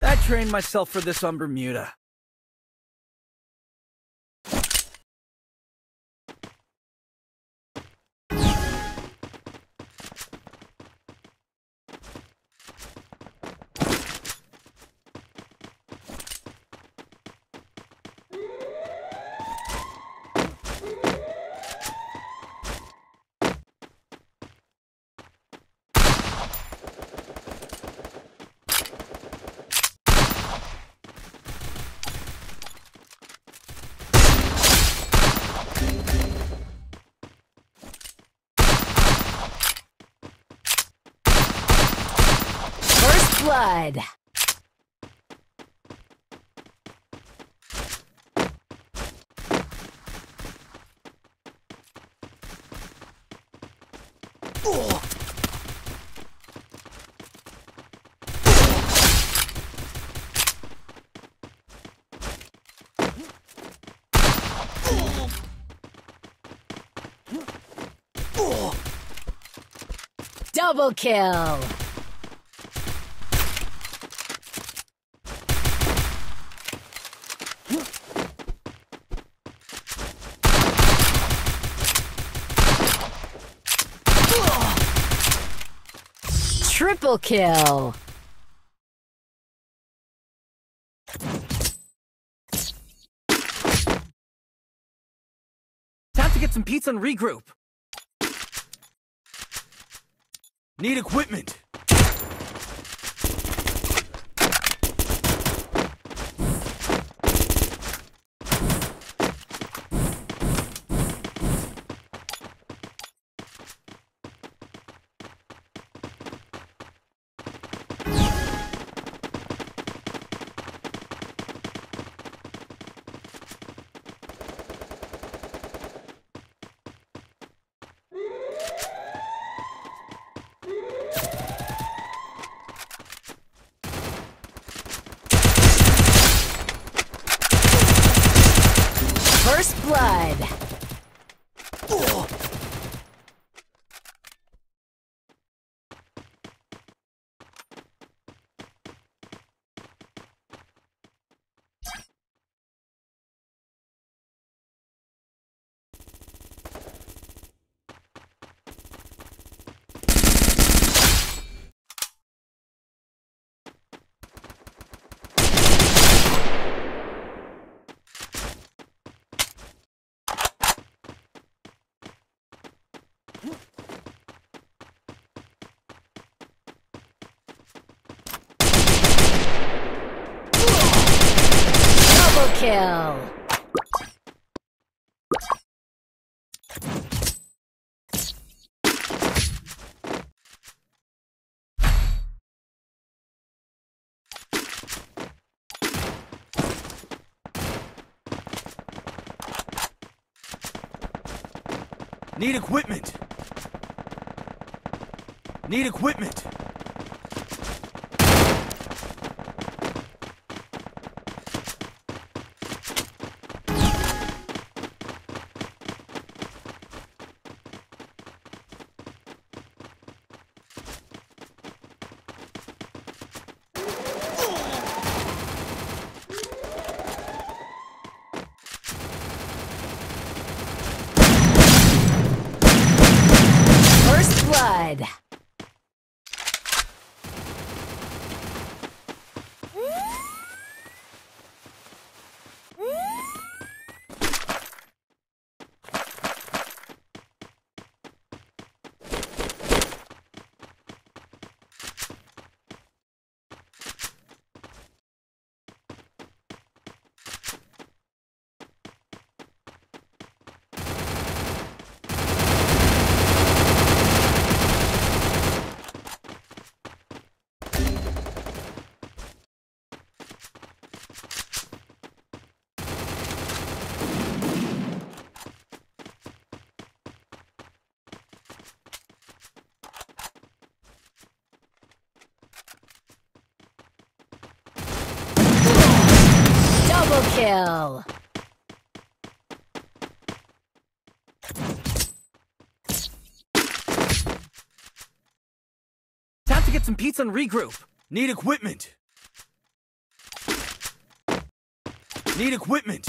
I trained myself for this on Bermuda. First blood. Double kill. Triple kill. Time to get some pizza and regroup. Need equipment. First blood. Double kill. Need equipment. Need equipment. kill. Time to get some pizza and regroup. Need equipment. Need equipment.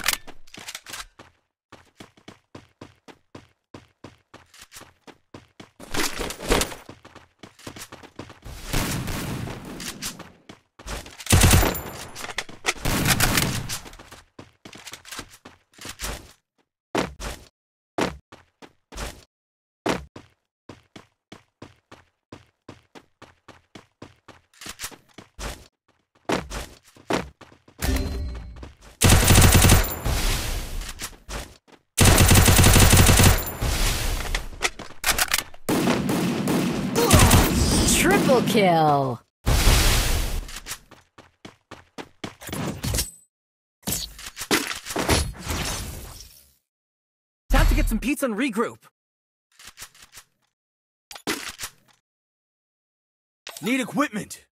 Triple kill. Time to get some pizza and regroup. Need equipment.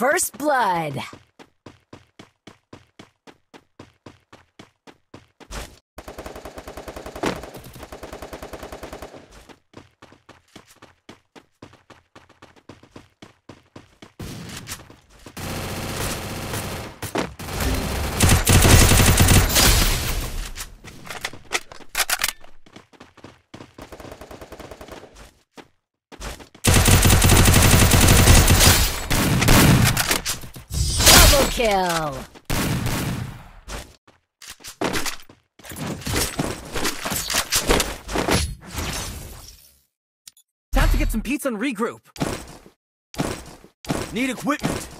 First blood. Double kill. Time to get some pizza and regroup. Need equipment.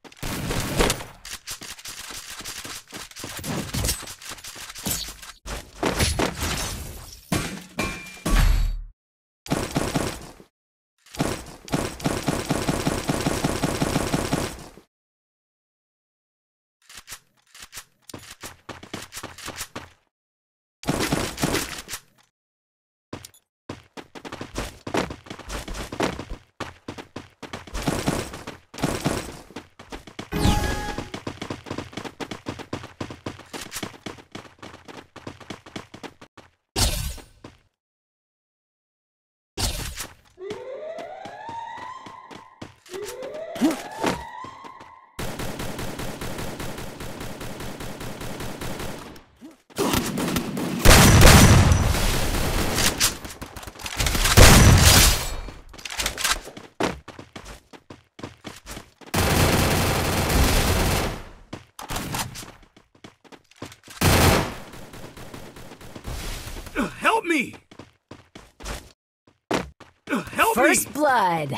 First blood.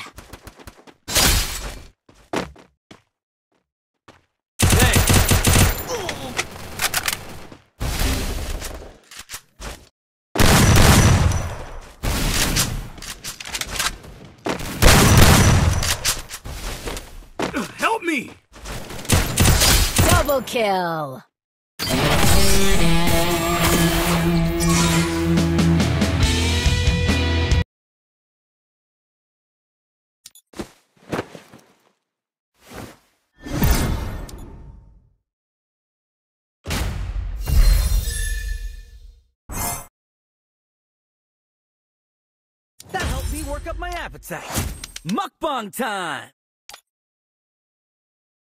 Help me! Double kill. Work up my appetite. Mukbang time!